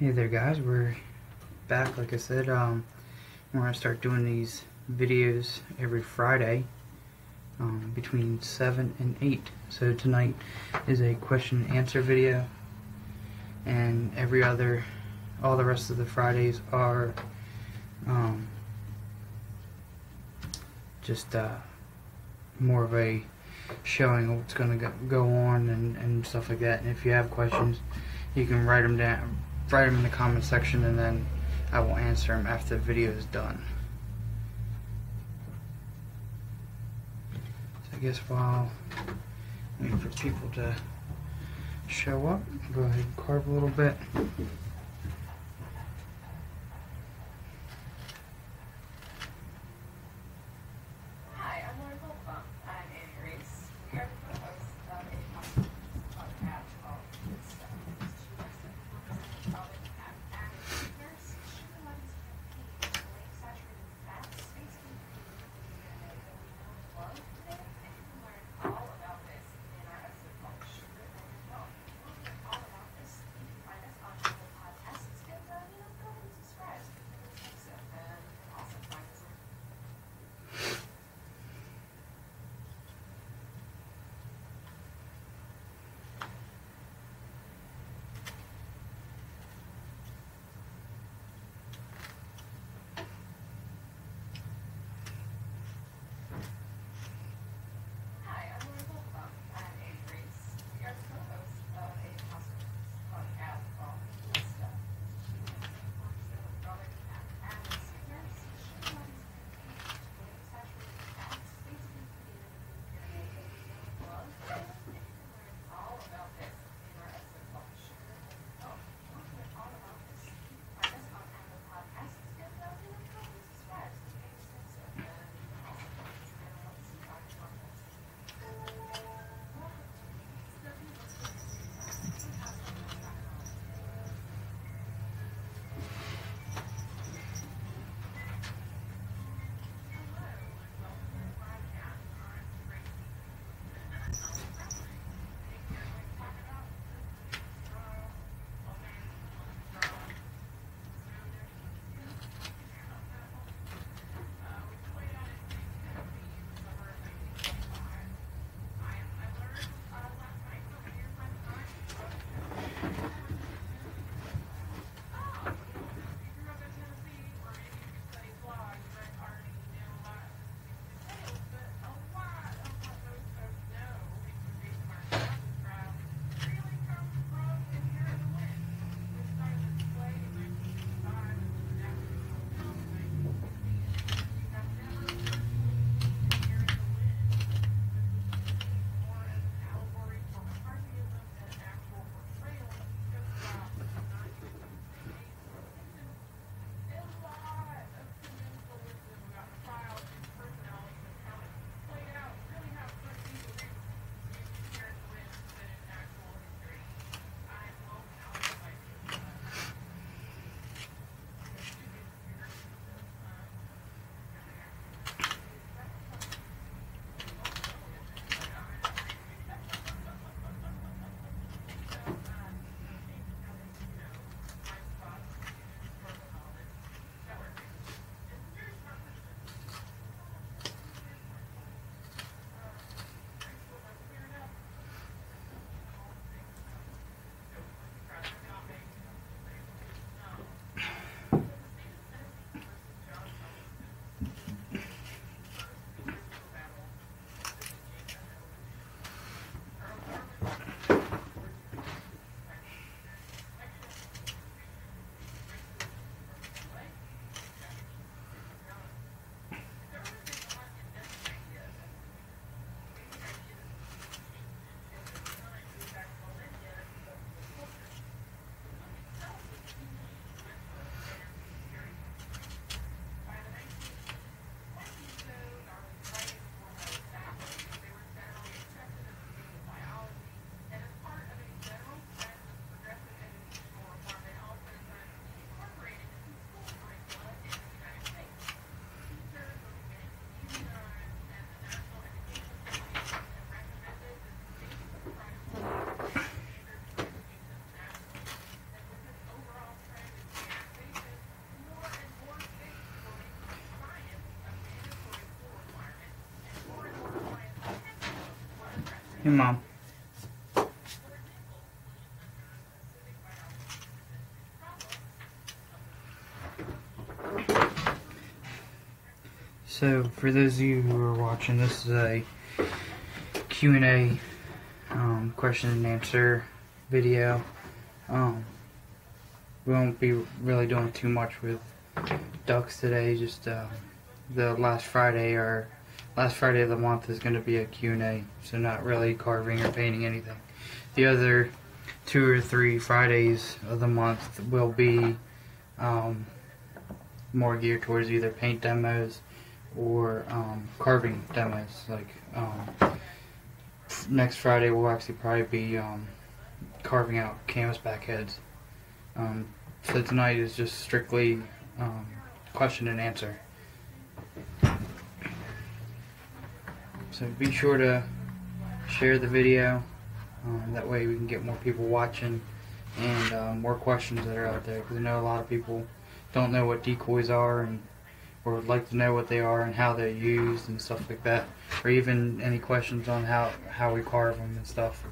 Hey there guys, we're back like I said. Um, we're going to start doing these videos every Friday um, between 7 and 8. So tonight is a question and answer video and every other, all the rest of the Fridays are um, just uh, more of a showing what's going to go on and, and stuff like that. And if you have questions, you can write them down write them in the comment section and then I will answer them after the video is done. So I guess while waiting for people to show up, go ahead and carve a little bit. Hey, Mom. So, for those of you who are watching, this is a Q&A um, question and answer video. Um, we won't be really doing too much with ducks today. Just uh, the last Friday or last Friday of the month is going to be a Q&A, so not really carving or painting anything. The other two or three Fridays of the month will be um, more geared towards either paint demos or um, carving demos. Like um, next Friday, we'll actually probably be um, carving out canvasback heads. Um, so tonight is just strictly um, question and answer. So be sure to share the video. Um, that way we can get more people watching and um, more questions that are out there because I know a lot of people don't know what decoys are and or would like to know what they are and how they're used and stuff like that or even any questions on how how we carve them and stuff.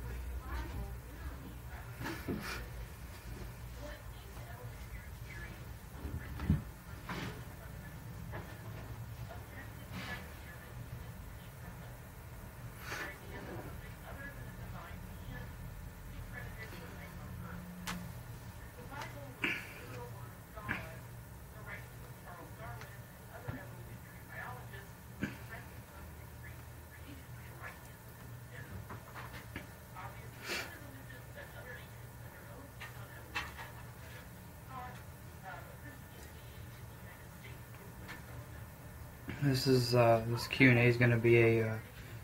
This is uh, this Q and A is going to be a uh,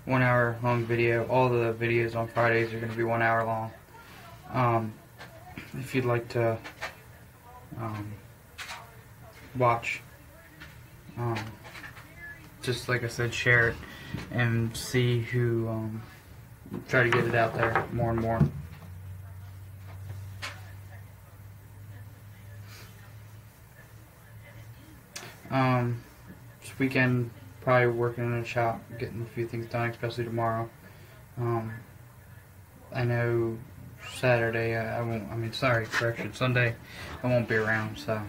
one hour long video. All the videos on Fridays are going to be one hour long. Um, if you'd like to um, watch, um, just like I said, share it and see who um, try to get it out there more and more. Um, weekend, probably working in a shop, getting a few things done, especially tomorrow. Um, I know Saturday I, I won't. I mean, sorry, correction. Sunday I won't be around, so.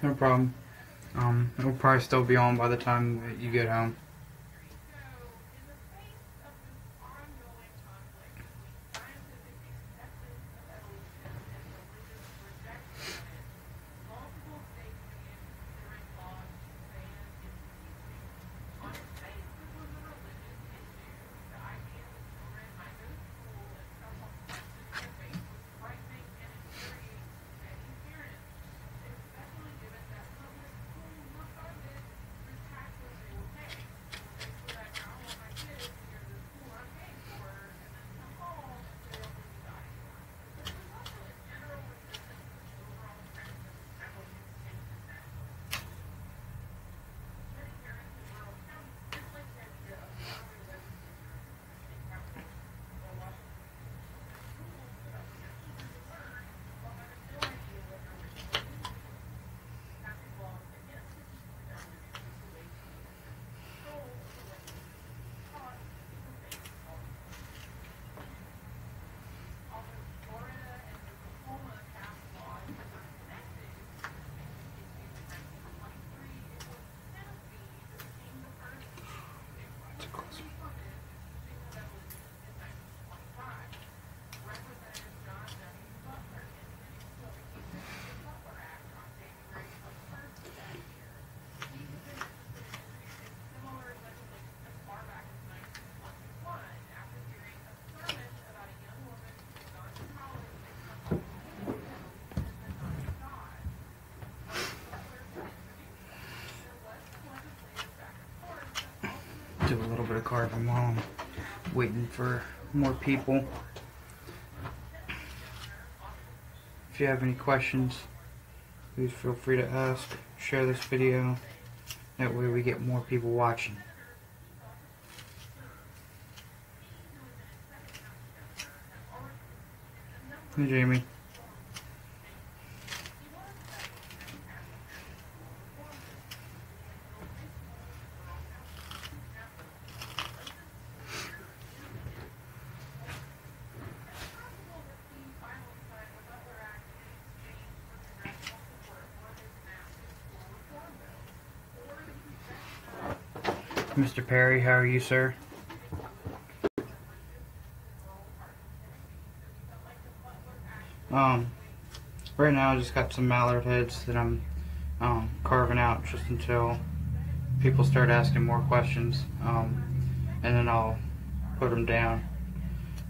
No problem. Um, it'll probably still be on by the time you get home. Do little bit of while I'm waiting for more people. if you have any questions, please feel free to ask. Share this video. That way we get more people watching. Hey, Jamie. Mr. Perry, how are you, sir? Um, right now I just got some mallard heads that I'm um, carving out just until people start asking more questions. Um, and then I'll put them down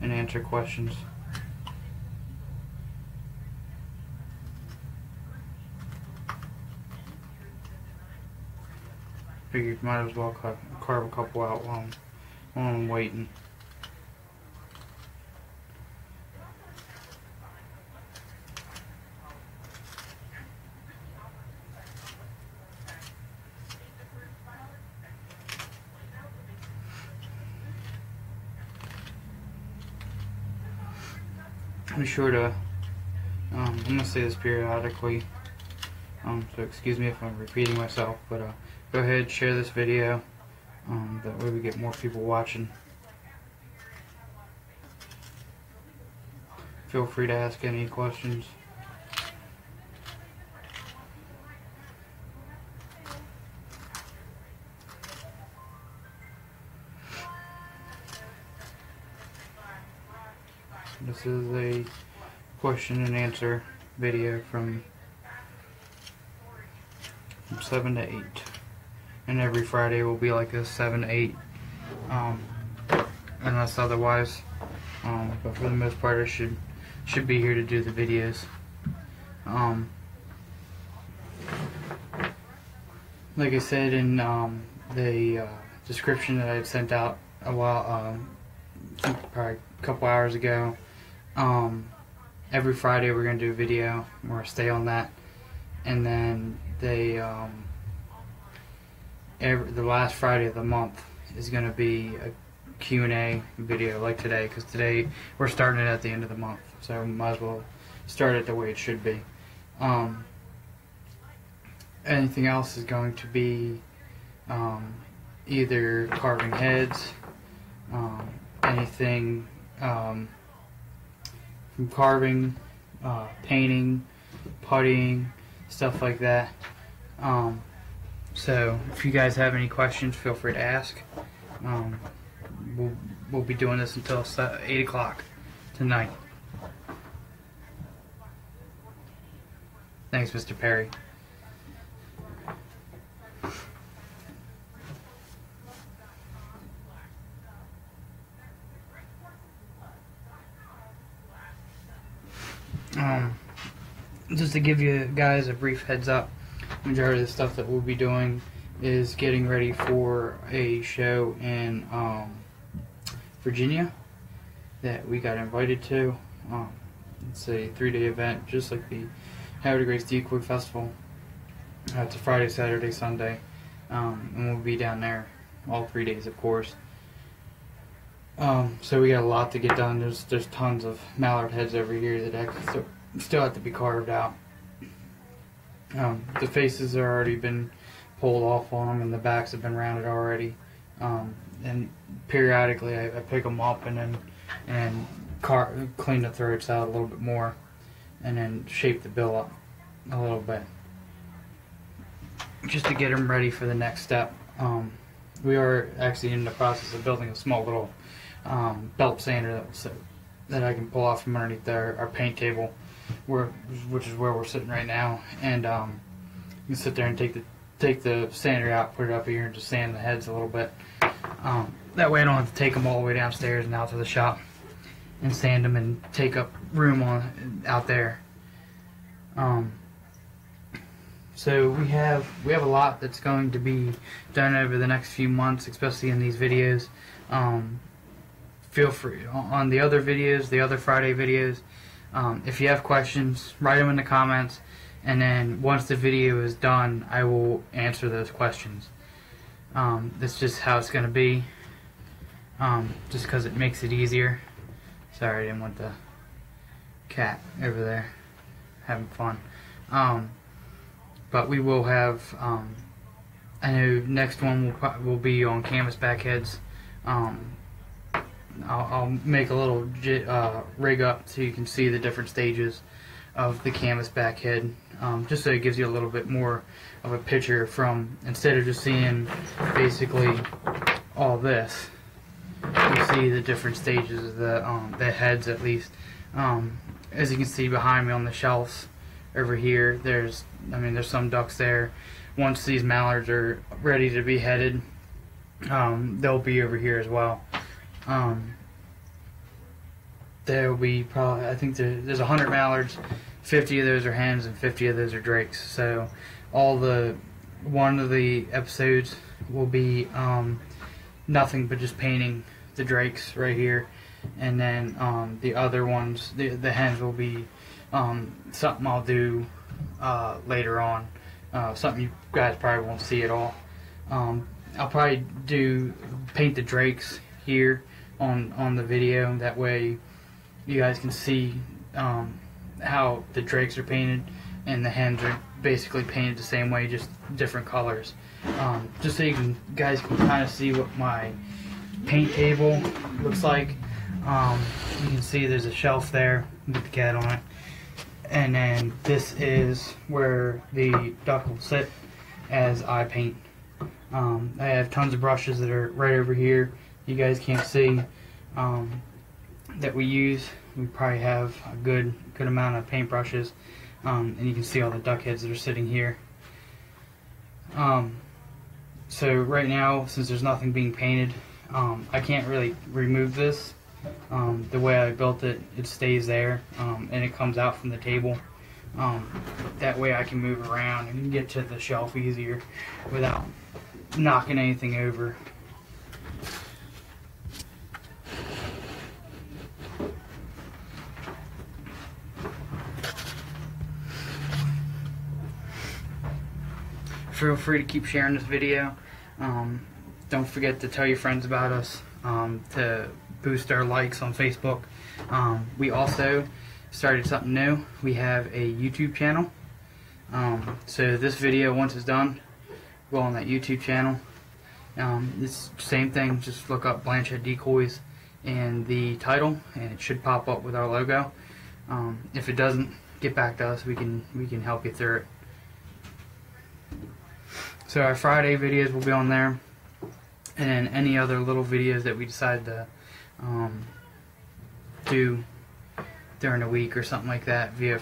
and answer questions. Figured might as well cut, carve a couple out while I'm, while I'm waiting. Be sure to, um, I'm to say this periodically, um, so excuse me if I'm repeating myself, but uh, go ahead, share this video, um, that way we get more people watching. Feel free to ask any questions. This is a question and answer video from, from 7 to 8. And every Friday will be like a 7 8. Um, unless otherwise. Um, but for the most part, I should should be here to do the videos. Um, like I said in um, the uh, description that I had sent out a while, um, probably a couple hours ago, um, every Friday we're gonna do a video. We're gonna stay on that, and then they um, every the last Friday of the month is gonna be a Q and A video like today because today we're starting it at the end of the month, so we might as well start it the way it should be. Um, anything else is going to be um, either carving heads, um, anything um, from carving, uh, painting, puttying, stuff like that. Um, so if you guys have any questions, feel free to ask. Um, we'll, we'll be doing this until 8 o'clock tonight. Thanks, Mr. Perry. Um, just to give you guys a brief heads up, majority of the stuff that we'll be doing is getting ready for a show in um, Virginia that we got invited to. Um, it's a three-day event, just like the Havre de Grace Decoy Festival. Uh, it's a Friday, Saturday, Sunday, um, and we'll be down there all three days, of course. Um, so we got a lot to get done. There's there's tons of mallard heads over here that still, still have to be carved out. Um, the faces are already been pulled off on them, and the backs have been rounded already. Um, and periodically, I, I, pick them up and then and car, clean the throats out a little bit more, and then shape the bill up a little bit, just to get them ready for the next step. Um, we are actually in the process of building a small little um, belt sander that, that I can pull off from underneath our, our paint table, where which is where we're sitting right now, and um, you can sit there and take the take the sander out, put it up here, and just sand the heads a little bit. Um, that way, I don't have to take them all the way downstairs and out to the shop and sand them and take up room on out there. Um, so we have we have a lot that's going to be done over the next few months, especially in these videos. Um, feel free on the other videos, the other Friday videos. Um, if you have questions, write them in the comments, and then once the video is done, I will answer those questions. Um, that's just how it's going to be, um, just because it makes it easier. Sorry, I didn't want the cat over there having fun. Um, but we will have, um, I know next one will, will be on canvasback heads. I'll, I'll make a little uh, rig up so you can see the different stages of the canvas back head, um, just so it gives you a little bit more of a picture from instead of just seeing basically all this. You see the different stages of the um, the heads at least. Um, as you can see behind me on the shelves over here, there's I mean there's some ducks there. Once these mallards are ready to be headed, um, they'll be over here as well. Um, there will be probably I think there, there's 100 mallards, 50 of those are hens and 50 of those are drakes. So all the one of the episodes will be um, nothing but just painting the drakes right here, and then um, the other ones, the the hens will be um, something I'll do uh, later on. Uh, something you guys probably won't see at all. Um, I'll probably do paint the drakes here on on the video. That way, you guys can see um, how the drakes are painted, and the hens are basically painted the same way, just different colors. Um, just so you can guys can kind of see what my paint table looks like. Um, you can see there's a shelf there with the cat on it. And then this is where the duck will sit as I paint. Um, I have tons of brushes that are right over here. You guys can't see um, that we use. We probably have a good good amount of paint brushes, um, and you can see all the duck heads that are sitting here. Um, so right now, since there's nothing being painted, um, I can't really remove this. Um, the way I built it, it stays there, um, and it comes out from the table. That way I can move around and get to the shelf easier without knocking anything over. Feel free to keep sharing this video. Um, don't forget to tell your friends about us um, to boost our likes on Facebook. Um, we also started something new. We have a YouTube channel. Um, so this video, once it's done, go on that YouTube channel. Um, it's same thing. Just look up Blanchette Decoys and the title, and it should pop up with our logo. Um, if it doesn't, get back to us. We can we can help you through it. So our Friday videos will be on there, and any other little videos that we decide to um, do during the week or something like that via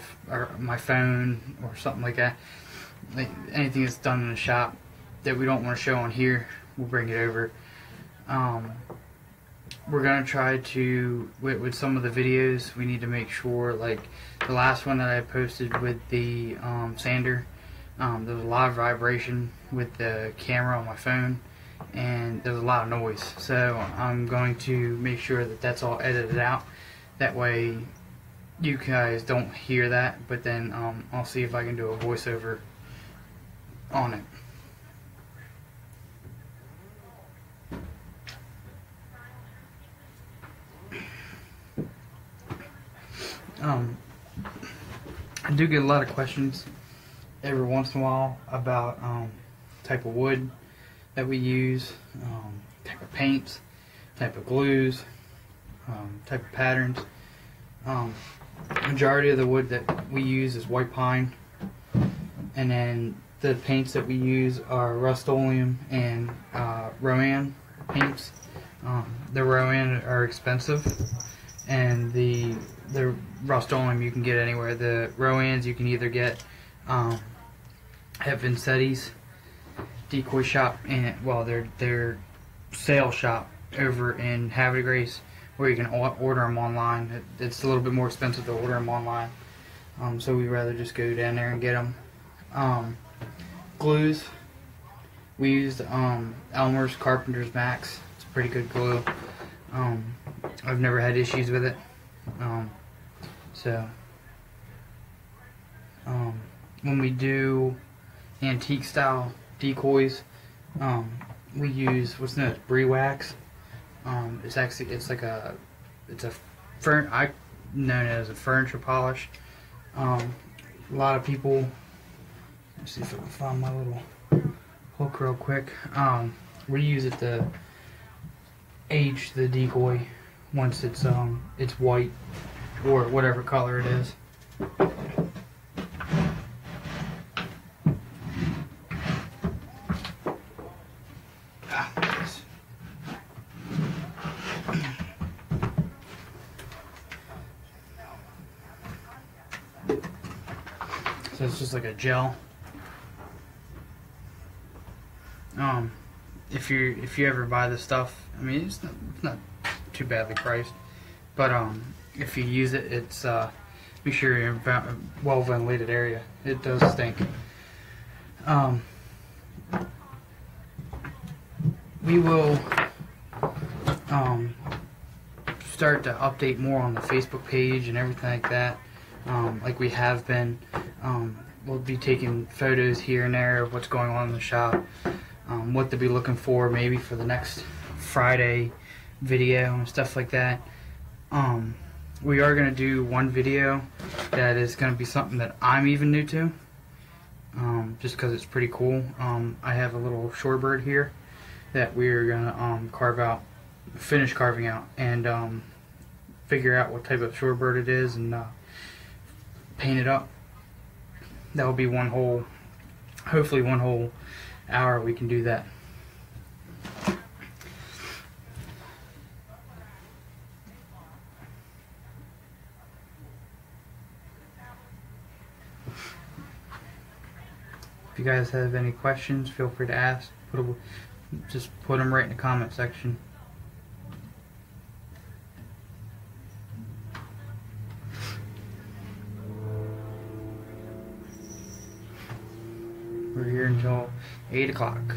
my phone or something like that. Like anything that's done in the shop that we don't want to show on here, we'll bring it over. Um, we're gonna try to with, with some of the videos. We need to make sure, like the last one that I posted with the um, sander, um, there was a lot of vibration with the camera on my phone, and there's a lot of noise. So I'm going to make sure that that's all edited out. That way, you guys don't hear that. But then um, I'll see if I can do a voiceover on it. Um, I do get a lot of questions every once in a while about um, type of wood that we use, um, type of paints, type of glues, um, type of patterns. Um, majority of the wood that we use is white pine, and then the paints that we use are Rust-Oleum and uh, Ronan paints. Um, the Ronan are expensive, and the the Rust-Oleum you can get anywhere. The Ronans you can either get um, at Vincenti's decoy shop and well their their sale shop over in Havre Grace where you can order them online. It, it's a little bit more expensive to order them online, um, so we'd rather just go down there and get them. Um, glues. We used um, Elmer's Carpenter's Max. It's a pretty good glue. Um, I've never had issues with it. Um, so Um, when we do antique style decoys, um, we use what's known as Briwax. Um, it's actually it's like a it's a fern I known it as a furniture polish. Um, a lot of people. Let's see if I can find my little hook real quick. Um, we use it to age the decoy once it's um it's white or whatever color it is. Ah, yes. So it's just like a gel. Um, if you if you ever buy this stuff, I mean it's not, it's not too badly priced, but um, if you use it, it's uh, be sure you're in a well ventilated area. It does stink. Um, we will um, start to update more on the Facebook page and everything like that, um, like we have been. Um, we'll be taking photos here and there of what's going on in the shop, um, what to be looking for maybe for the next Friday video and stuff like that. Um, we are going to do one video that is going to be something that I'm even new to, um, just because it's pretty cool. Um, I have a little shorebird here that we're going to um, carve out, finish carving out, and um, figure out what type of shorebird it is and uh, paint it up. That will be one whole, hopefully one whole hour we can do that. If you guys have any questions, feel free to ask. Put a, just put them right in the comment section. We're here until 8 o'clock.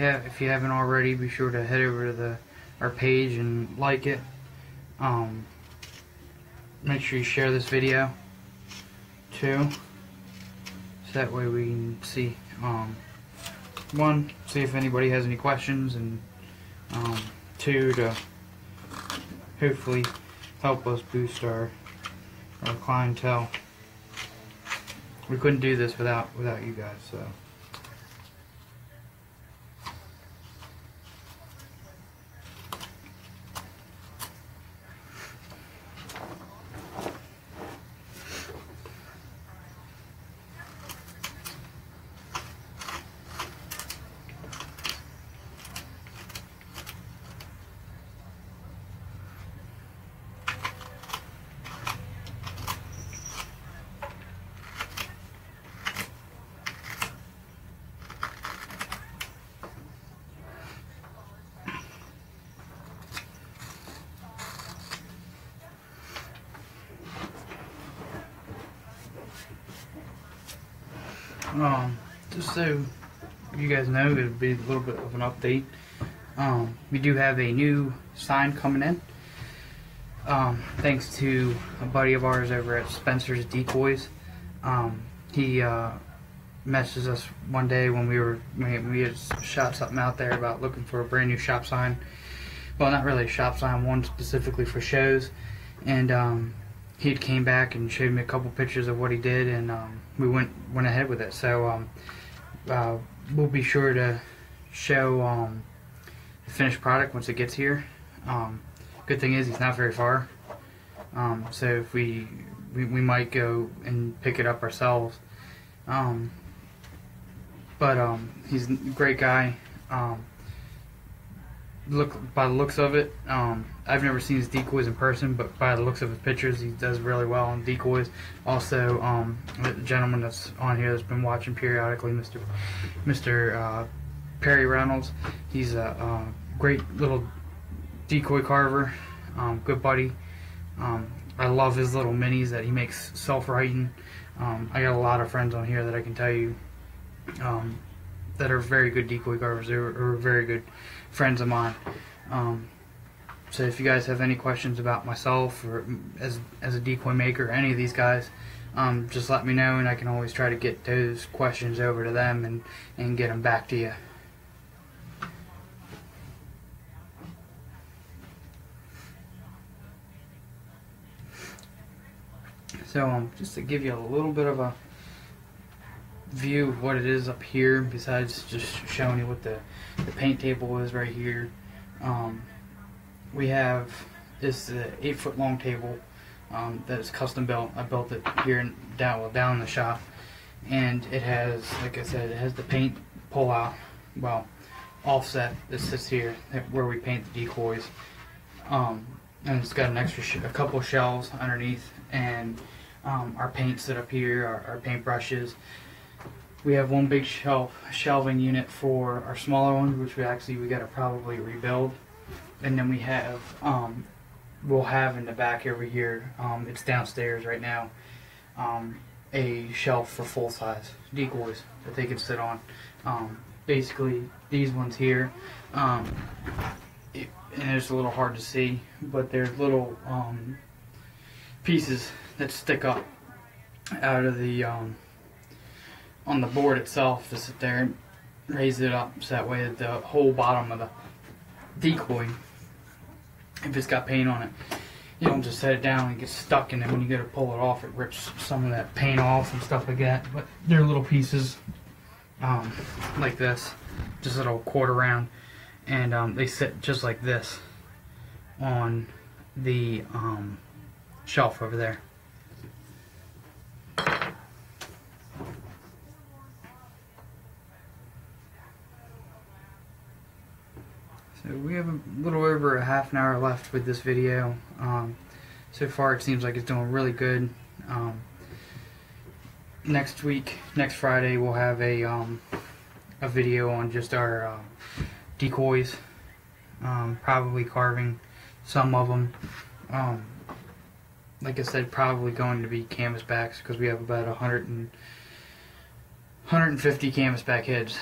Yeah, if you haven't already, be sure to head over to the our page and like it. Um, make sure you share this video too, so that way we can see. Um, one, see if anybody has any questions, and um, two, to hopefully help us boost our our clientele. We couldn't do this without without you guys, so. Um, just so you guys know, it'll be a little bit of an update. Um, we do have a new sign coming in. Um, thanks to a buddy of ours over at Spencer's Decoys. Um, he uh, messaged us one day when we were we, we had shot something out there about looking for a brand new shop sign. Well, not really a shop sign, one specifically for shows. And um, he came back and showed me a couple pictures of what he did, and um, we went went ahead with it. So um, uh, we'll be sure to show um, the finished product once it gets here. Um, good thing is he's not very far, um, so if we, we we might go and pick it up ourselves. Um, but he's a great guy. Look by the looks of it, um, I've never seen his decoys in person, but by the looks of his pictures, he does really well on decoys. Also, um, the gentleman that's on here that's been watching periodically, Mr. Mr. Uh, Perry Reynolds. He's a, a great little decoy carver, um, good buddy. Um, I love his little minis that he makes self-writing. Um, I got a lot of friends on here that I can tell you um, that are very good decoy carvers. They are very good friends of mine. Um, so if you guys have any questions about myself or as as a decoy maker, or any of these guys, um, just let me know, and I can always try to get those questions over to them and and get them back to you. So um, just to give you a little bit of a view of what it is up here, besides just showing you what the, the paint table is right here. Um, we have this uh, eight foot long table um, that is custom built. I built it here in, down well, down in the shop, and it has, like I said, it has the paint pull out, well, offset that sits here where we paint the decoys. Um, and it's got an extra, a couple shelves underneath, and um, our paint set up here, our, our paint brushes. We have one big shelf shelving unit for our smaller ones, which we actually we got to probably rebuild. And then we have um, we'll have in the back over here. Um, it's downstairs right now. Um, a shelf for full size decoys that they can sit on. Um, basically, these ones here. Um, it, and it's a little hard to see, but there's little um, pieces that stick up out of the um, on the board itself to sit there and raise it up so that way that the whole bottom of the decoy if it's got paint on it you don't just set it down and get stuck and then when you go to pull it off it rips some of that paint off and stuff like that. But they're little pieces um, like this just a little quarter round. And um, they sit just like this on the um, shelf over there we have a little over a half an hour left with this video. Um, so far it seems like it's doing really good. Um, next week, next Friday, we'll have a, um, a video on just our uh, decoys. Um, probably carving some of them. Um, like I said, probably going to be canvas backs because we have about 100 and, 150 canvas back heads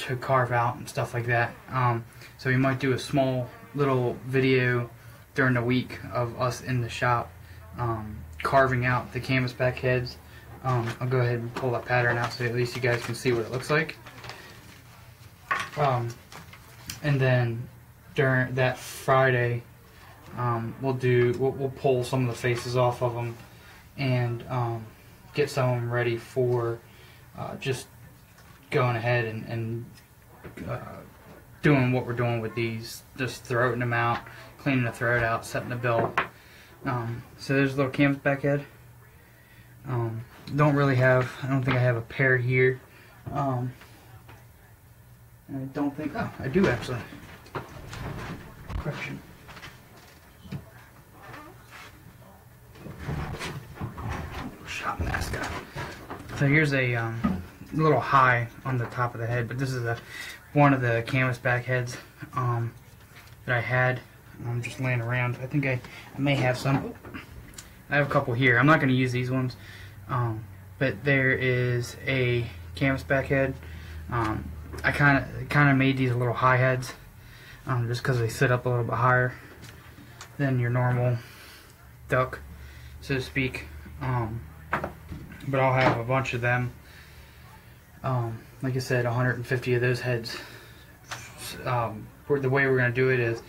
to carve out and stuff like that. Um, so we might do a small little video during the week of us in the shop um, carving out the canvas back heads. Um, I'll go ahead and pull that pattern out so at least you guys can see what it looks like. Um, and then during that Friday, um, we'll do we'll, we'll, pull some of the faces off of them and um, get some of them ready for uh, just going ahead and, and uh, doing what we're doing with these, just throwing them out, cleaning the throat out, setting the bill. Um, so there's a little canvas back head. Um, don't really have, I don't think I have a pair here. Um, I don't think, oh, I do actually. Correction. Shop mascot. So here's a um, little high on the top of the head, but this is a one of the canvas back heads um, that I had. I'm just laying around. I think I, I may have some. I have a couple here. I'm not going to use these ones, um, but there is a canvas back head. Um, I kind of kind of made these a little high heads um, just because they sit up a little bit higher than your normal duck, so to speak. Um, but I'll have a bunch of them. Um, like I said, 150 of those heads. Um, the way we're going to do it is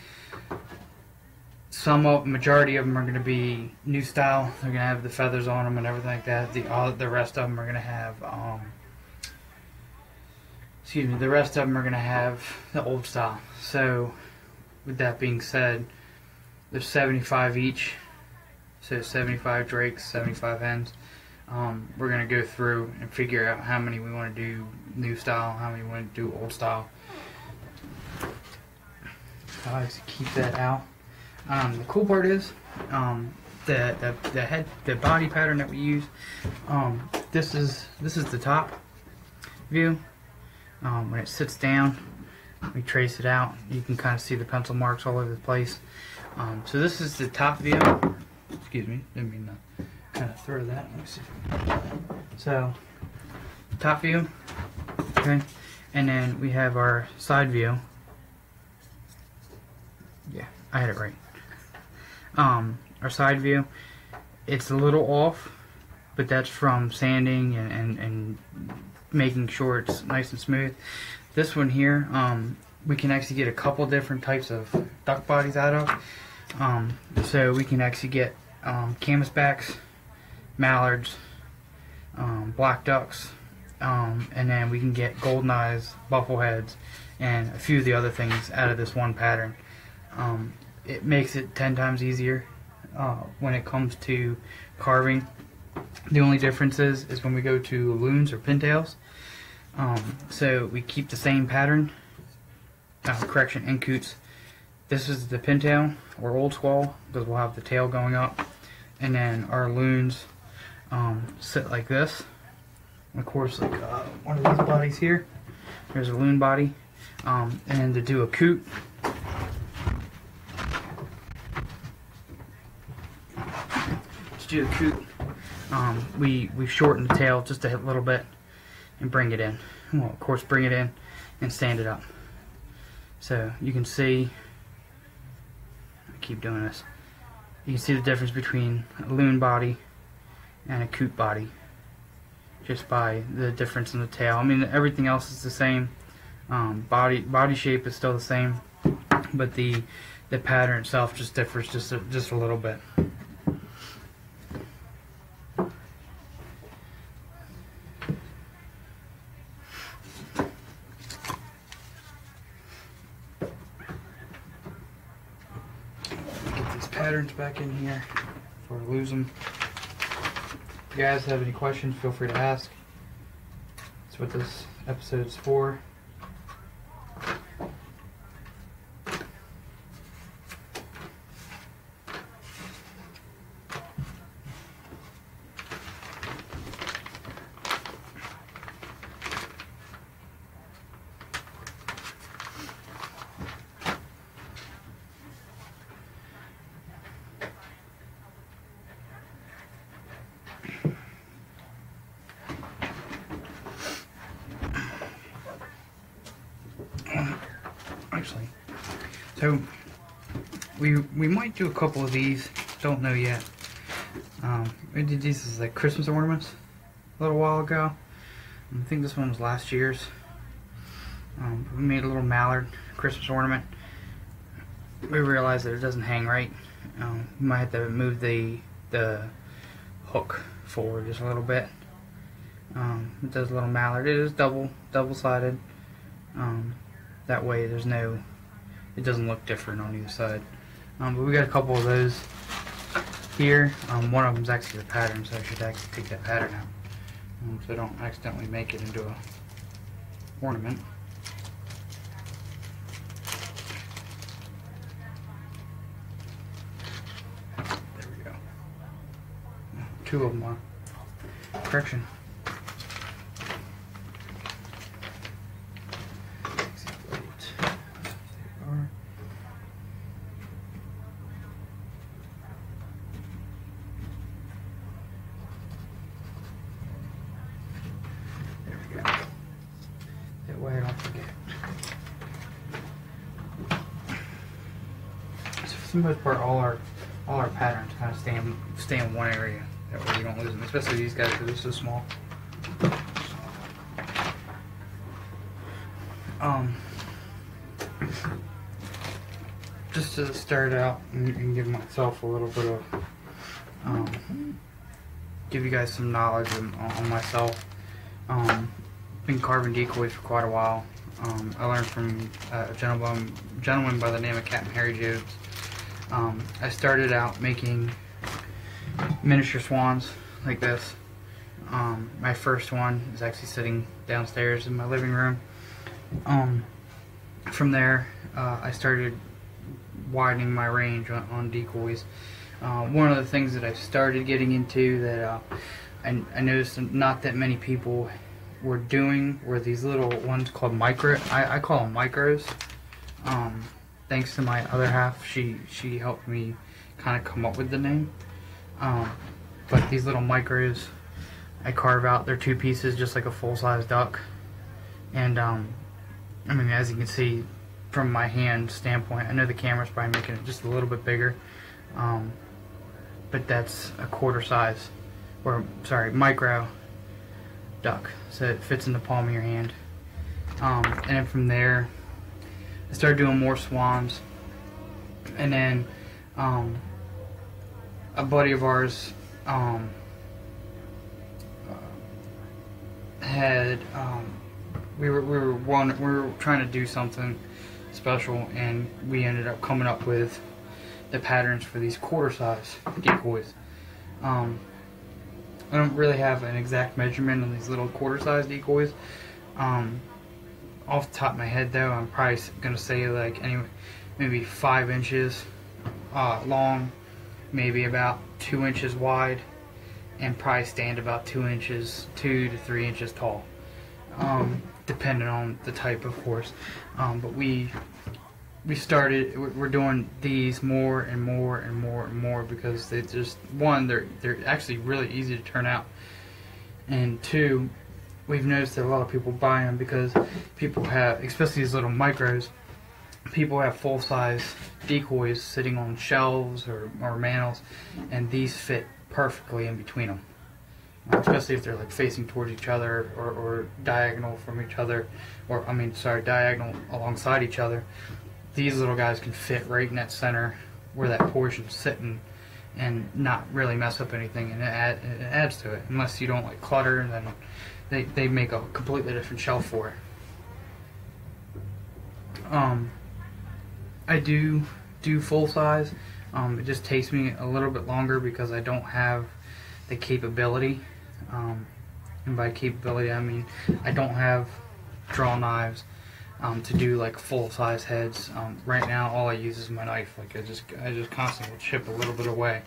some of, majority of them are going to be new style. They're going to have the feathers on them and everything like that. The all the rest of them are going to have, um, excuse me, the rest of them are going to have the old style. So, with that being said, there's 75 each. So 75 drakes, 75 hens. Um, we're going to go through and figure out how many we want to do new style, how many we want to do old style. I like to keep that out. Um, the cool part is um, the, the the head the body pattern that we use. Um, this is this is the top view. Um, when it sits down, we trace it out. You can kind of see the pencil marks all over the place. Um, so this is the top view. Excuse me, didn't mean to kind of throw that. Let me see. So top view, okay, and then we have our side view. Yeah, I had it right. Um, our side view, it's a little off, but that's from sanding and, and, and making sure it's nice and smooth. This one here, um, we can actually get a couple different types of duck bodies out of. Um, so we can actually get um, canvasbacks, mallards, um, black ducks, um, and then we can get golden eyes, buffleheads, and a few of the other things out of this one pattern. Um, it makes it 10 times easier uh, when it comes to carving. The only difference is, is when we go to loons or pintails. Um, so we keep the same pattern. Uh, correction, in coots. This is the pintail or oldsquaw because we'll have the tail going up. And then our loons um, sit like this. And of course, like uh, one of these bodies here. There's a loon body. Um, and to do a coot, to do a coot, um, we we shorten the tail just a little bit and bring it in. Well, of course, bring it in and stand it up. So you can see. I keep doing this. You can see the difference between a loon body and a coot body just by the difference in the tail. I mean, everything else is the same. Um, body body shape is still the same, but the the pattern itself just differs just a, just a little bit. Get these patterns back in here before I lose them. If you guys have any questions, feel free to ask. That's what this episode is for. actually. So we we might do a couple of these. Don't know yet. Um, we did these as like Christmas ornaments a little while ago. I think this one was last year's. Um, we made a little mallard Christmas ornament. We realized that it doesn't hang right. Um, we might have to move the the hook forward just a little bit. Um, it does a little mallard. It is double double sided. Um, that way there's no, it doesn't look different on either side. Um, but we got a couple of those here. Um, one of them is actually the pattern, so I should actually take that pattern out. Um, so I don't accidentally make it into a ornament. There we go. Two of them are. Correction. There we go. That way I don't forget. So for the most part, all our all our patterns kind of stay in, stay in one area. That way you don't lose them, especially these guys because they're so small. Um, just to start out and, and give myself a little bit of, um, give you guys some knowledge on, on myself. Um, been carving decoys for quite a while. Um, I learned from uh, a gentleman, gentleman by the name of Captain Harry Jobes. Um, I started out making miniature swans like this. Um, my first one is actually sitting downstairs in my living room. Um, from there, uh, I started widening my range on, on decoys. Uh, one of the things that I started getting into that uh, I, I noticed not that many people were doing were these little ones called micro. I, I call them micros. Um, thanks to my other half, she she helped me kind of come up with the name. Um, but these little micros, I carve out. They're two pieces, just like a full-size duck. And um, I mean, as you can see from my hand standpoint, I know the camera's probably making it just a little bit bigger. Um, but that's a quarter size, or sorry, micro duck. So it fits in the palm of your hand. Um, and then from there, I started doing more swans. And then um, a buddy of ours um, uh, had um, we were we were one we were trying to do something special, and we ended up coming up with the patterns for these quarter size decoys. Um, I don't really have an exact measurement on these little quarter size decoys. Um, off the top of my head though, I'm probably gonna say like anyway, maybe five inches uh, long, maybe about two inches wide, and probably stand about two inches, two to three inches tall, um, depending on the type, of horse. Um, but we we started we're doing these more and more and more and more because they just one they're they're actually really easy to turn out and two we've noticed that a lot of people buy them because people have especially these little micros people have full size decoys sitting on shelves or, or mantles and these fit perfectly in between them especially if they're like facing towards each other or, or diagonal from each other or I mean sorry diagonal alongside each other. These little guys can fit right in that center where that portion's sitting and not really mess up anything and it, add, it adds to it. Unless you don't like clutter and then they, they make a completely different shelf for it um I do do full size um, it just takes me a little bit longer because I don't have the capability um, and by capability I mean I don't have draw knives um, to do like full size heads. Um, right now, all I use is my knife. Like I just I just constantly chip a little bit away.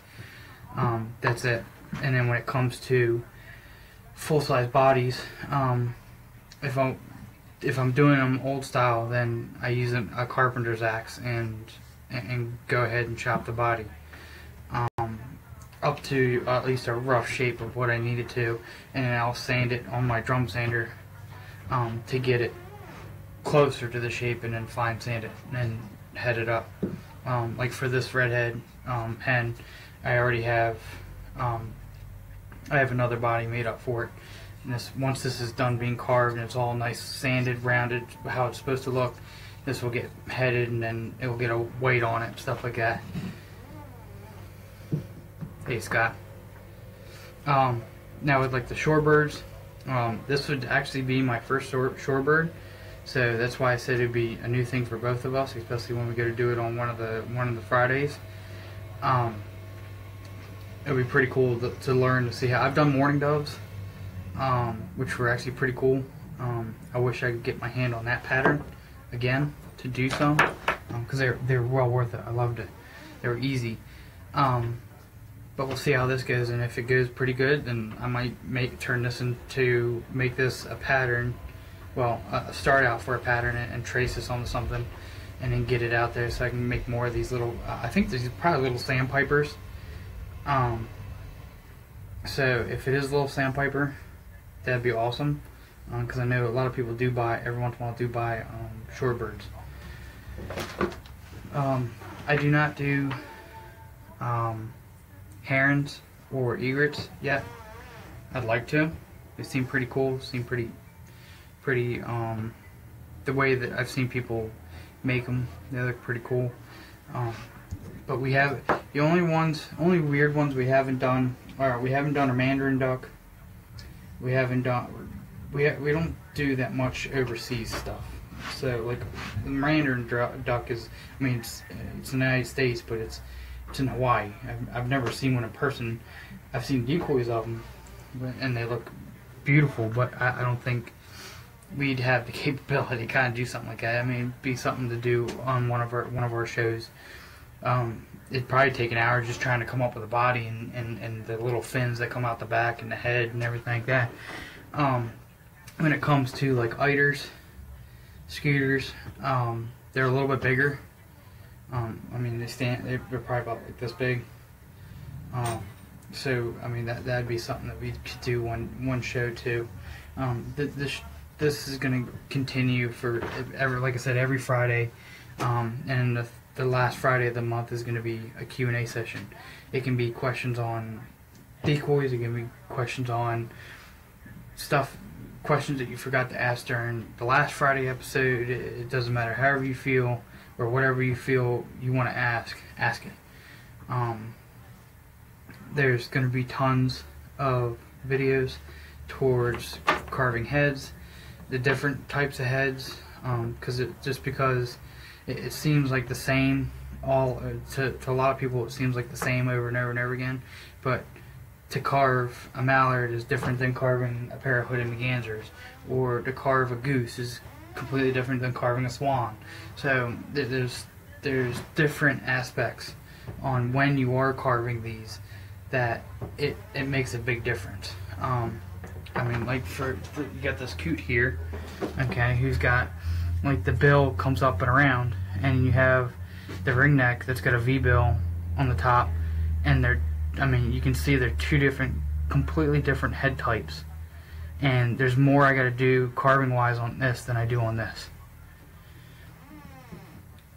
Um, that's it. And then when it comes to full size bodies, um, if I'm if I'm doing them old style, then I use a, carpenter's axe and, and, go ahead and chop the body um, up to at least a rough shape of what I need it to, and I'll sand it on my drum sander um, to get it closer to the shape and then fine sand it and head it up. Um, like for this redhead um, hen, I already have um, I have another body made up for it. And this once this is done being carved and it's all nice sanded, rounded, how it's supposed to look, this will get headed and then it will get a weight on it, stuff like that. Hey Scott. Um, now with like the shorebirds, um, this would actually be my first shore, shorebird. So that's why I said it'd be a new thing for both of us, especially when we go to do it on one of the one of the Fridays. Um, it'd be pretty cool to, to, learn to see how I've done mourning doves, um, which were actually pretty cool. Um, I wish I could get my hand on that pattern again to do so because um, they're they're well worth it. I loved it. They were easy. Um, but we'll see how this goes, and if it goes pretty good, then I might make turn this into make this a pattern well, uh, start out for a pattern and, and, trace this onto something and then get it out there so I can make more of these little, uh, I think these are probably little sandpipers. Um, so if it is a little sandpiper, that'd be awesome because uh, I know a lot of people do buy, every once in a while do buy um, shorebirds. Um, I do not do um, herons or egrets yet. I'd like to. They seem pretty cool, seem pretty pretty, um, the way that I've seen people make them, they look pretty cool. Um, but we have, the only ones, only weird ones we haven't done, or we haven't done a mandarin duck. We haven't done, we, we don't do that much overseas stuff. So, like, the mandarin duck is, I mean, it's, it's in the United States, but it's, it's in Hawaii. I've, I've never seen one in person. I've seen decoys of them, and they look beautiful, but I, I don't think we'd have the capability to kind of do something like that. I mean, be something to do on one of our one of our shows Um, it'd probably take an hour just trying to come up with a body and, and, and the little fins that come out the back and the head and everything like that. Um, when it comes to like eiders, scoters, um, they're a little bit bigger. Um, I mean, they stand, they're probably about like this big. Um, so, I mean, that, that'd be something that we could do one, one show too. Um, th- this, this is going to continue for ever, like I said, every Friday. Um, and the, the last Friday of the month is going to be a Q&A session. It can be questions on decoys, it can be questions on stuff questions that you forgot to ask during the last Friday episode. It, doesn't matter. However you feel or whatever you feel you want to ask, ask it. Um, there's going to be tons of videos towards carving heads, the different types of heads, because um, it just because it, it, seems like the same all uh, to, to a lot of people it seems like the same over and over and over again, but to carve a mallard is different than carving a pair of hooded mergansers, or to carve a goose is completely different than carving a swan. So there's there's different aspects on when you are carving these that it it makes a big difference. Um, I mean, like for, for you got this coot here, okay, who's got like the bill comes up and around, and you have the ring neck that's got a V bill on the top, and they're I mean, you can see they're two different, completely different head types. And there's more I got to do carving wise on this than I do on this.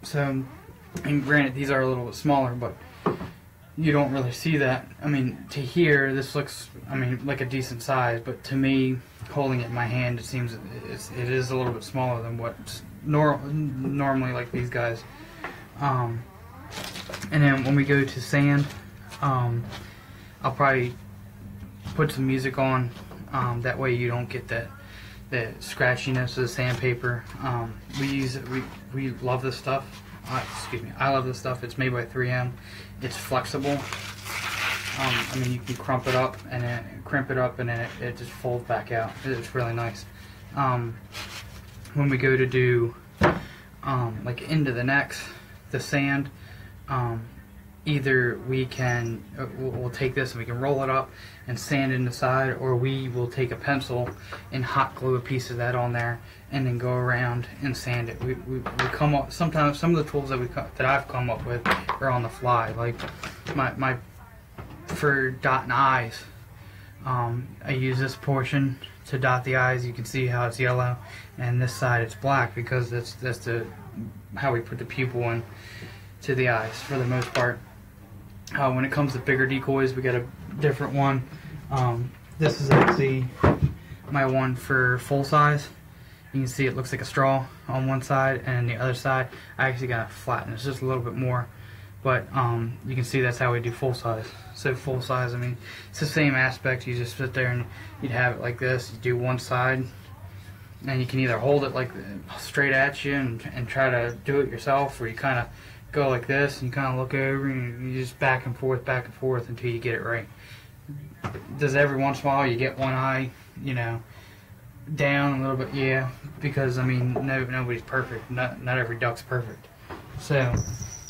So, and granted, these are a little bit smaller, but you don't really see that. I mean, to here, this looks, I mean, like a decent size, but to me, holding it in my hand, it seems it's, it is a little bit smaller than what's nor normally like these guys. Um, and then when we go to sand, um, I'll probably put some music on. Um, that way you don't get that the scratchiness of the sandpaper. Um, we use we we love this stuff. Uh, excuse me, I love this stuff. It's made by 3M. It's flexible. Um, I mean, you can crump it up and then crimp it up, and then it, it just folds back out. It's really nice. Um, when we go to do um, like into the necks, the sand, um, either we can uh, we'll take this and we can roll it up and sand it in the side or we will take a pencil and hot glue a piece of that on there and then go around and sand it. We, we, we come up sometimes some of the tools that we that I've come up with are on the fly like my, my for dotting eyes. Um, I use this portion to dot the eyes. You can see how it's yellow and this side it's black because that's that's the how we put the pupil in to the eyes for the most part uh, when it comes to bigger decoys, we got a different one. Um, this is actually my one for full size. You can see it looks like a straw on one side, and the other side, I actually got flattened. It's just a little bit more, but um, you can see that's how we do full size. So full size, I mean, it's the same aspect. You just sit there and you'd have it like this. You do one side, and you can either hold it like straight at you and, and try to do it yourself, or you kind of go like this and you kind of look over and you just back and forth, back and forth until you get it right. Does every once in a while you get one eye, you know, down a little bit? Yeah, because I mean, no, nobody's perfect. Not not every duck's perfect. So,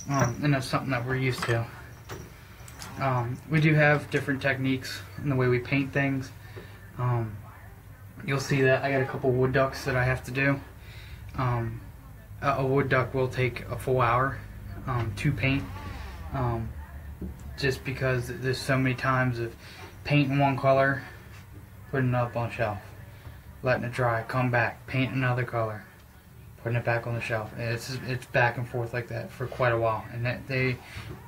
um, and that's something that we're used to. Um, we do have different techniques in the way we paint things. Um, you'll see that I got a couple wood ducks that I have to do. Um, a wood duck will take a full hour um, to paint. Um, just because there's so many times of painting one color, putting it up on shelf, letting it dry, come back, paint another color, putting it back on the shelf. It's it's back and forth like that for quite a while, and that they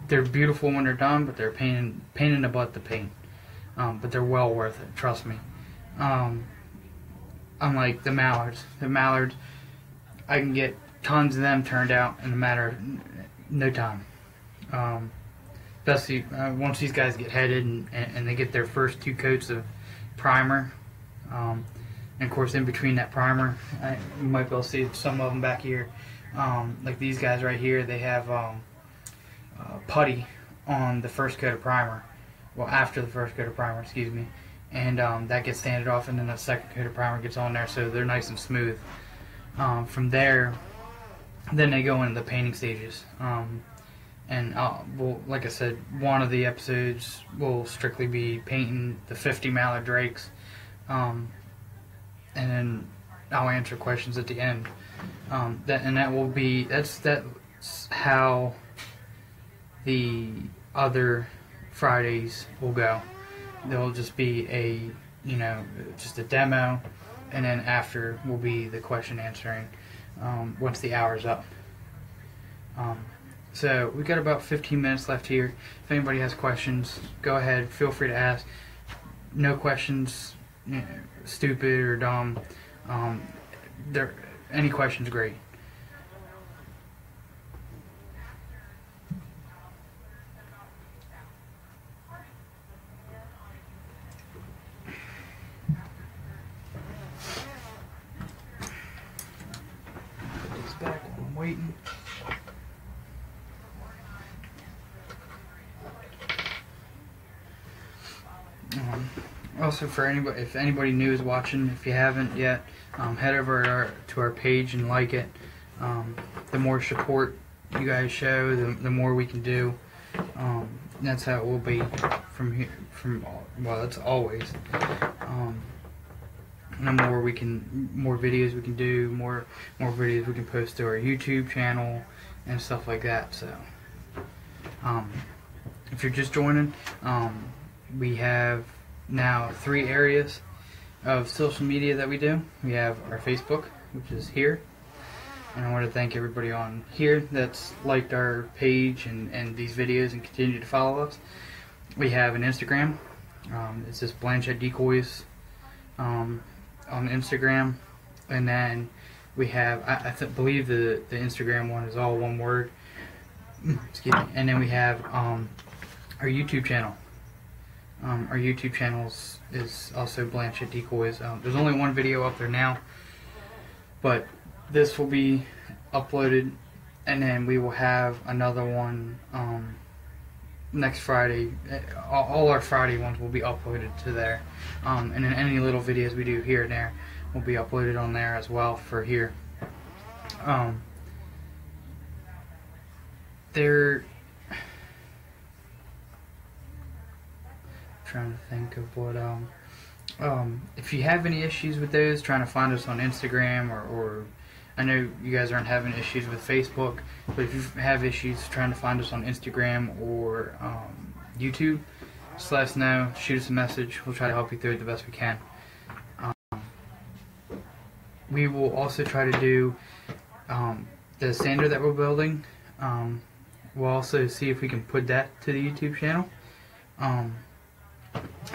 they're beautiful when they're done, but they're painting pain in the butt to paint. Um, but they're well worth it, trust me. Um, unlike the mallards, the mallards, I can get tons of them turned out in a matter of no time. Um, especially uh, once these guys get headed and, and, and, they get their first two coats of primer. Um, and of course, in between that primer, I, you might be able to see some of them back here. Um, like these guys right here, they have um, uh, putty on the first coat of primer. Well, after the first coat of primer, excuse me. And um, that gets sanded off, and then the second coat of primer gets on there, so they're nice and smooth. Um, from there, then they go into the painting stages. Um, and uh, well, like I said, one of the episodes will strictly be painting the 50 mallard drakes, um, and then I'll answer questions at the end. Um, that and that will be that's that's how the other Fridays will go. There'll just be a you know just a demo, and then after will be the question answering um, once the hour's up. Um, so we've got about 15 minutes left here. If anybody has questions, go ahead. Feel free to ask. No questions, you know, stupid or dumb. Um, there, any questions, great. Put these back while I'm waiting. Um, also, for anybody, if anybody new is watching, if you haven't yet, um, head over to our, to our page and like it. Um, the more support you guys show, the, the more we can do. Um, that's how it will be from here. From well, that's always. Um, the more we can, more videos we can do, more more videos we can post to our YouTube channel and stuff like that. So, um, if you're just joining, um, we have now three areas of social media that we do. We have our Facebook, which is here. And I want to thank everybody on here that's liked our page and, and these videos and continue to follow us. We have an Instagram. Um, it's just Blanchette Decoys um, on Instagram. And then we have, I, I believe the, the Instagram one is all one word. Excuse me. And then we have um, our YouTube channel. Um, our YouTube channels is also Blanchette Decoys. Um, there's only one video up there now, but this will be uploaded, and then we will have another one um, next Friday. All, all our Friday ones will be uploaded to there, um, and then any little videos we do here and there will be uploaded on there as well for here. Um, there trying to think of what um um if you have any issues with those trying to find us on instagram or, or i know you guys aren't having issues with facebook but if you have issues trying to find us on instagram or um, youtube just let us know shoot us a message we'll try to help you through it the best we can. Um, we will also try to do um, the sander that we're building um, we'll also see if we can put that to the youtube channel. Um,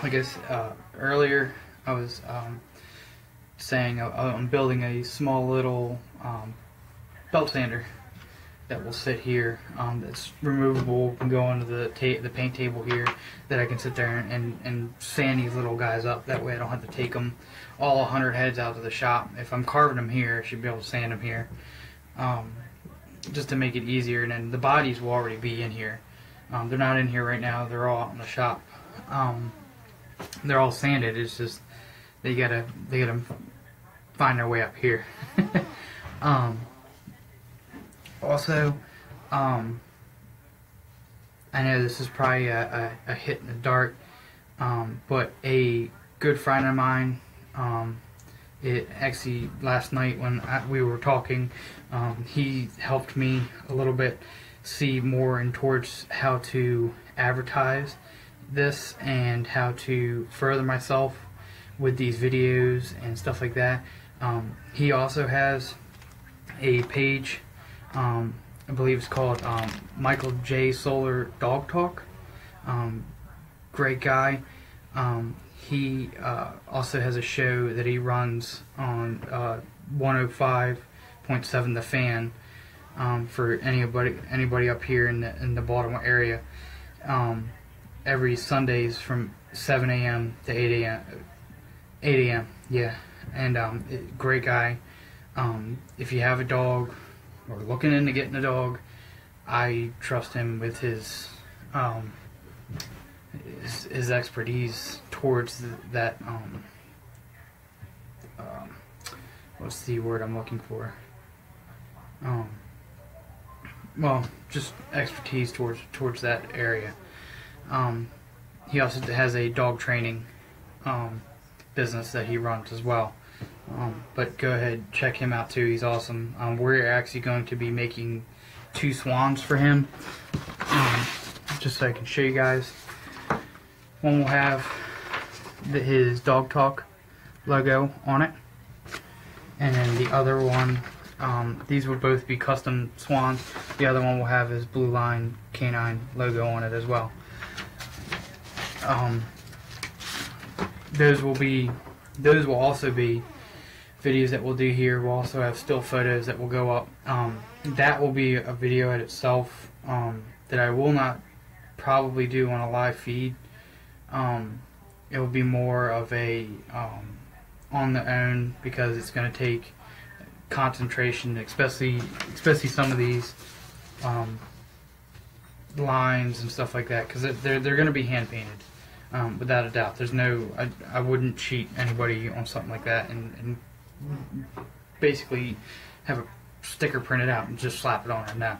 I guess uh, earlier I was um, saying uh, I'm building a small little um, belt sander that will sit here. Um, that's removable. Can go onto the the paint table here. That I can sit there and, and, and sand these little guys up. That way I don't have to take them all 100 heads out to the shop. If I'm carving them here, I should be able to sand them here. Um, just to make it easier. And then the bodies will already be in here. Um, they're not in here right now. They're all out in the shop. Um, they're all sanded. It's just they gotta they gotta find their way up here. um, also, um, I know this is probably a, a, a hit in the dark, um, but a good friend of mine, um, it actually last night when I, we were talking, um, he helped me a little bit see more and towards how to advertise this and how to further myself with these videos and stuff like that. Um, he also has a page, um, I believe it's called um, Michael J. Solar Dog Talk. Um, great guy. Um, he uh, also has a show that he runs on uh, 105.7 The Fan um, for anybody anybody up here in the in the Baltimore area. Um, every Sundays from 7 a.m. to 8 a.m. 8 a.m. Yeah, and um, it- great guy. Um, if you have a dog or looking into getting a dog, I trust him with his um, his, his expertise towards th- that. Um, um, what's the word I'm looking for? Um, well, just expertise towards towards that area. Um, he also has a dog training um, business that he runs as well. Um, but go ahead, check him out too. He's awesome. Um, we're actually going to be making two swans for him, um, just so I can show you guys. One will have the, his Dog Talk logo on it, and then the other one, um, these will both be custom swans. The other one will have his Blue Line Canine logo on it as well. Um, those will be, those will also be videos that we'll do here. We'll also have still photos that will go up. Um, that will be a video at itself um, that I will not probably do on a live feed. Um, it will be more of a um, on the own because it's going to take concentration, especially especially some of these um, lines and stuff like that because they're they're going to be hand painted. Um, without a doubt, there's no. I, I wouldn't cheat anybody on something like that, and, and basically have a sticker printed out and just slap it on it. Now,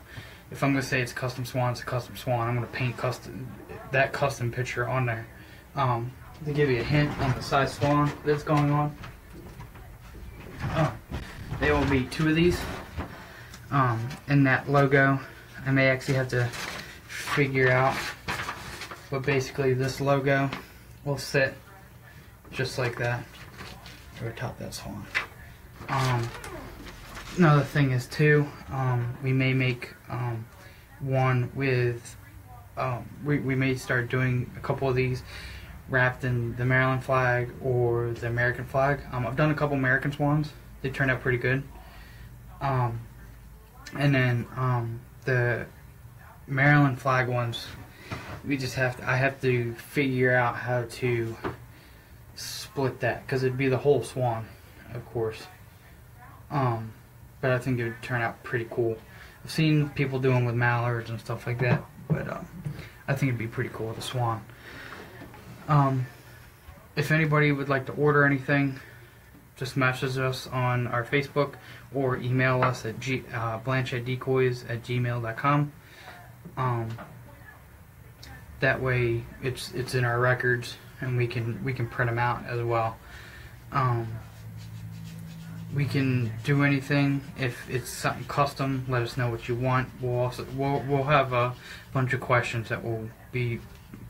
if I'm going to say it's a custom swan, it's a custom swan. I'm going to paint custom that custom picture on there. Um, to give you a hint on the size swan that's going on, oh, there will be two of these. Um, in that logo, I may actually have to figure out, but basically this logo will sit just like that over top that swan. Um, another thing is too, um, we may make um, one with, um, we, we may start doing a couple of these wrapped in the Maryland flag or the American flag. Um, I've done a couple American swans. They turned out pretty good. Um, and then the Maryland flag ones, we just have to, I have to figure out how to split that because it'd be the whole swan, of course. Um, but I think it would turn out pretty cool. I've seen people doing with mallards and stuff like that, but um, I think it'd be pretty cool with a swan. Um, if anybody would like to order anything, just message us on our Facebook or email us at G, uh, blanchetdecoys at gmail.com. Um, that way, it's it's in our records, and we can we can print them out as well. Um, we can do anything if it's something custom. Let us know what you want. We'll also we'll we'll have a bunch of questions that will be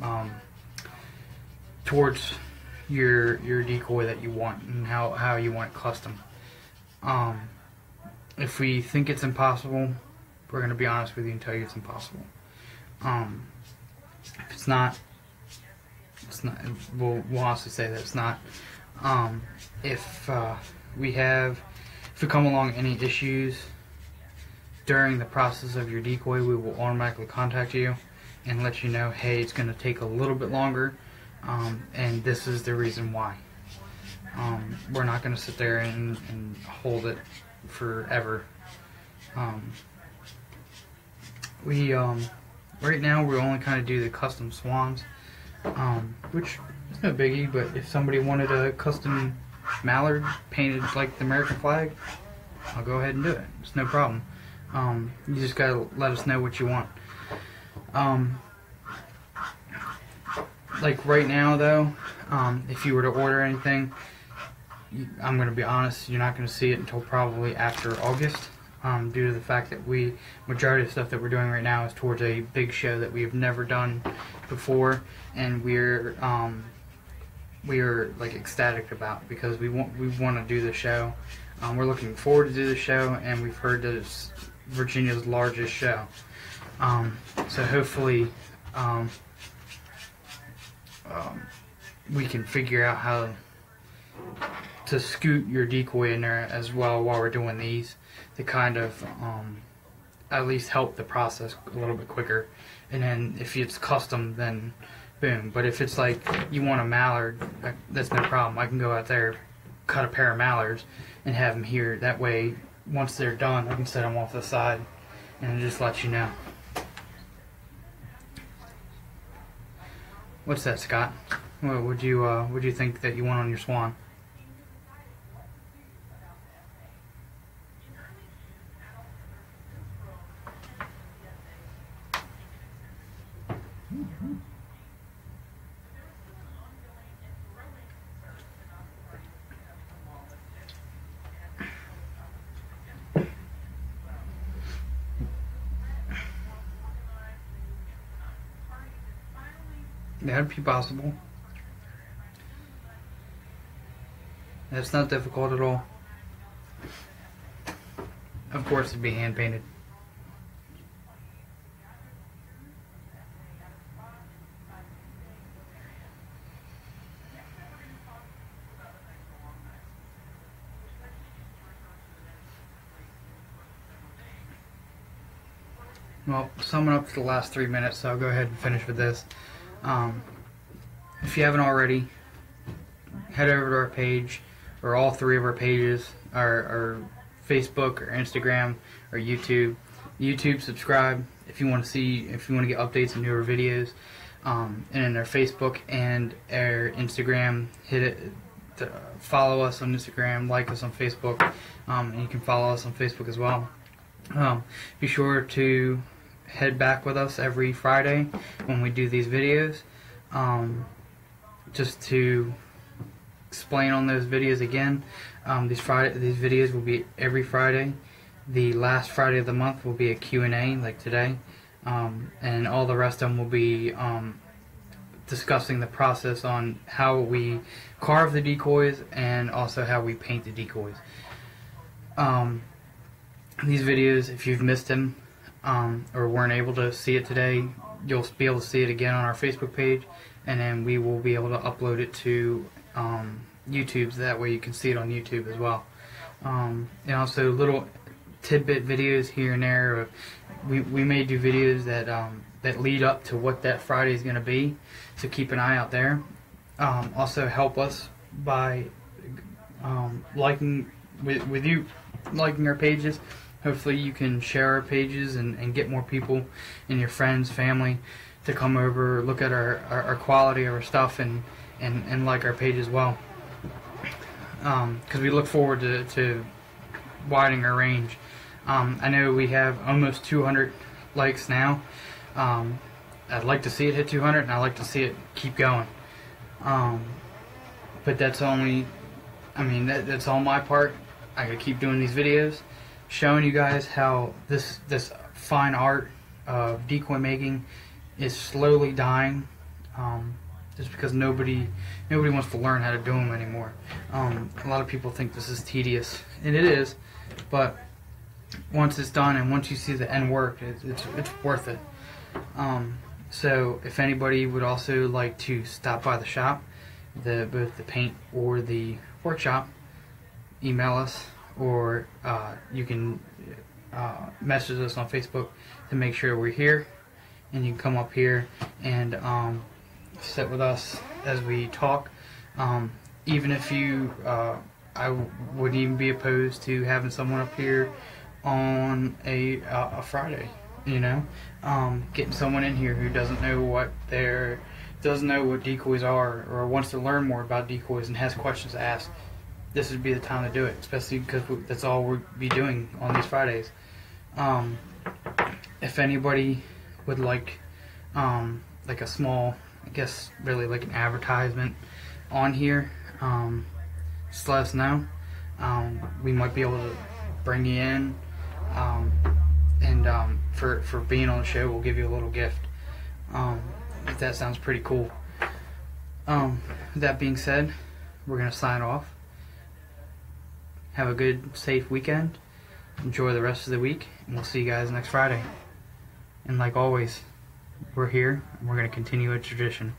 um, towards your your decoy that you want and how how you want it custom. Um, if we think it's impossible, we're gonna be honest with you and tell you it's impossible. Um, it's not, it's not. We'll, we'll honestly say that it's not. Um, if uh, we have, if we come along any issues during the process of your decoy, we will automatically contact you and let you know, hey, it's going to take a little bit longer, um, and this is the reason why. Um, we're not going to sit there and, and, hold it forever. Um, we um, right now we only kind of do the custom swans, um, which is no biggie. But if somebody wanted a custom mallard painted like the American flag, I'll go ahead and do it. It's no problem. Um, you just gotta let us know what you want. Um, like right now, though, um, if you were to order anything, I'm gonna be honest, you're not gonna see it until probably after August. Um, due to the fact that we majority of stuff that we're doing right now is towards a big show that we have never done before, and we're um, we are like ecstatic about because we want we want to do the show. Um, we're looking forward to do the show, and we've heard that it's Virginia's largest show. Um, so hopefully, um, um, we can figure out how to scoot your decoy in there as well while we're doing these to kind of um, at least help the process a little bit quicker. And then if it's custom, then boom. But if it's like you want a mallard, that's no problem. I can go out there, cut a pair of mallards, and have them here. That way, once they're done, I can set them off the side and just let you know. What's that, Scott? What would you uh, would you think that you want on your swan? That'd be possible. That's not difficult at all. Of course, it'd be hand painted. Well, summing up to the last three minutes, so I'll go ahead and finish with this. Um, if you haven't already, head over to our page, or all three of our pages, our, our Facebook, or Instagram, or YouTube. YouTube, subscribe if you want to see, if you want to get updates and newer videos. Um, and in our Facebook and our Instagram, hit it. To follow us on Instagram, like us on Facebook, um, and you can follow us on Facebook as well. Um, be sure to head back with us every Friday when we do these videos. Um, just to explain on those videos again, um, these Friday these videos will be every Friday. The last Friday of the month will be a Q&A like today, um, and all the rest of them will be um, discussing the process on how we carve the decoys and also how we paint the decoys. Um, these videos, if you've missed them, um, or weren't able to see it today, you'll be able to see it again on our Facebook page, and then we will be able to upload it to um, YouTube, so that way you can see it on YouTube as well. Um, and also little tidbit videos here and there. We, we may do videos that um, that lead up to what that Friday is going to be, so keep an eye out there. Um, also help us by um, liking with, with you liking our pages hopefully you can share our pages and, and get more people and your friends, family to come over, look at our, our, our quality of our stuff and, and, and like our page as well. Because um, we look forward to, to widening our range. Um, I know we have almost 200 likes now. Um, I'd like to see it hit 200 and I'd like to see it keep going. Um, but that's only, I mean, that, that's all my part. I gotta keep doing these videos showing you guys how this this fine art of decoy making is slowly dying um, just because nobody nobody wants to learn how to do them anymore. Um, a lot of people think this is tedious, and it is, but once it's done and once you see the end work, it, it's it's worth it. Um, so if anybody would also like to stop by the shop, the both the paint or the workshop, email us or uh, you can uh, message us on Facebook to make sure we're here, and you can come up here and um, sit with us as we talk. Um, even if you, uh, I wouldn't even be opposed to having someone up here on a a Friday. You know, um, getting someone in here who doesn't know what they're doesn't know what decoys are or wants to learn more about decoys and has questions to ask this would be the time to do it, especially because that's all we'll be doing on these Fridays. Um, if anybody would like, um, like a small, I guess, really like an advertisement on here, um, just let us know. Um, we might be able to bring you in, um, and um, for for being on the show, we'll give you a little gift. if that sounds pretty cool. that being said, we're gonna sign off. Have a good, safe weekend. Enjoy the rest of the week, and we'll see you guys next Friday. And like always, we're here, and we're going to continue a tradition.